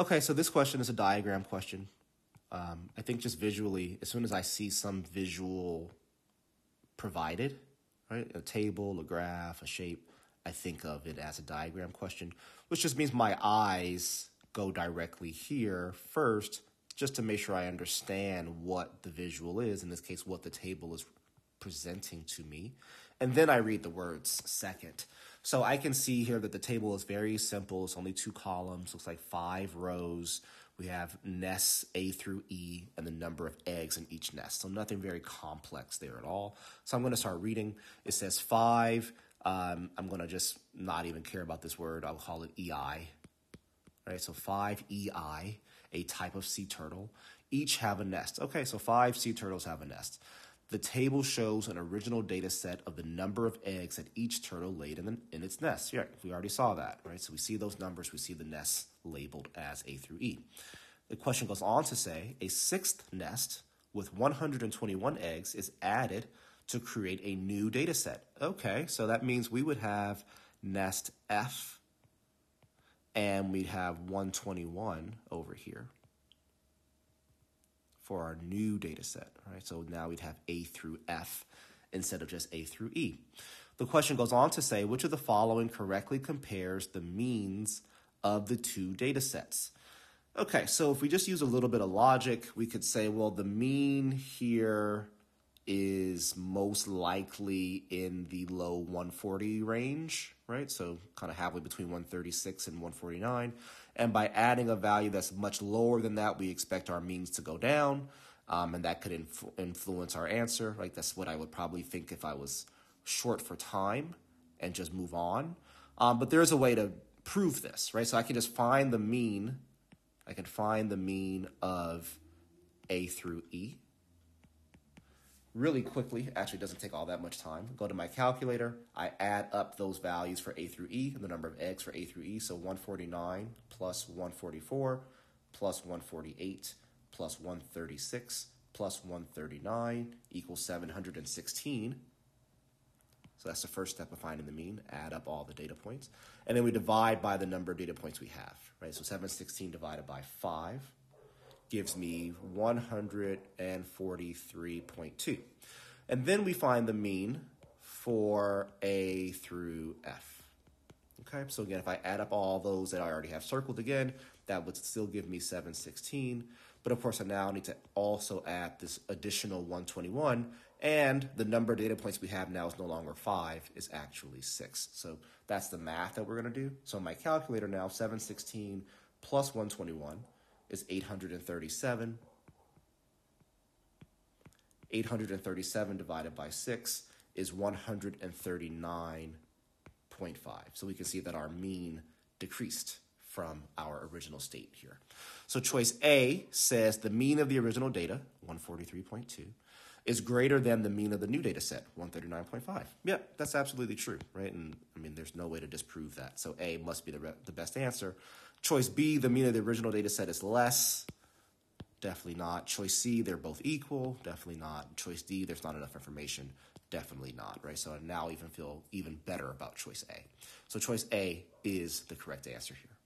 Okay, so this question is a diagram question. Um, I think just visually, as soon as I see some visual provided, right, a table, a graph, a shape, I think of it as a diagram question, which just means my eyes go directly here first, just to make sure I understand what the visual is, in this case, what the table is presenting to me. And then I read the words second. So I can see here that the table is very simple. It's only two columns, looks like five rows. We have nests A through E and the number of eggs in each nest. So nothing very complex there at all. So I'm going to start reading. It says five. Um, I'm going to just not even care about this word. I'll call it EI. Right, so five EI, a type of sea turtle. Each have a nest. Okay, so five sea turtles have a nest. The table shows an original data set of the number of eggs that each turtle laid in, the, in its nest. Yeah, we already saw that, right? So we see those numbers, we see the nests labeled as A through E. The question goes on to say a sixth nest with 121 eggs is added to create a new data set. Okay, so that means we would have nest F and we'd have 121 over here for our new data set, right? So now we'd have A through F instead of just A through E. The question goes on to say, which of the following correctly compares the means of the two data sets? Okay, so if we just use a little bit of logic, we could say, well, the mean here is most likely in the low 140 range, right? So kind of halfway between 136 and 149. And by adding a value that's much lower than that, we expect our means to go down. Um, and that could influ- influence our answer. Right? That's what I would probably think if I was short for time and just move on. Um, but there's a way to prove this, right? So I can just find the mean. I can find the mean of A through E really quickly. Actually, doesn't take all that much time. Go to my calculator. I add up those values for A through E the number of eggs for A through E. So 149 plus 144 plus 148 plus 136 plus 139 equals 716. So that's the first step of finding the mean. Add up all the data points. And then we divide by the number of data points we have, right? So 716 divided by 5 gives me 143.2. And then we find the mean for A through F. Okay, so again, if I add up all those that I already have circled again, that would still give me 716. But of course, I now need to also add this additional 121, and the number of data points we have now is no longer 5, is actually 6. So that's the math that we're going to do. So my calculator now, 716 plus 121 is 837. 837 divided by 6 is 139.5. So we can see that our mean decreased from our original state here. So choice A says the mean of the original data, 143.2, is greater than the mean of the new data set, 139.5. Yeah, that's absolutely true, right? And I mean, there's no way to disprove that. So A must be the, the best answer. Choice B, the mean of the original data set is less. Definitely not. Choice C, they're both equal. Definitely not. Choice D, there's not enough information. Definitely not, right? So I now even feel even better about choice A. So choice A is the correct answer here.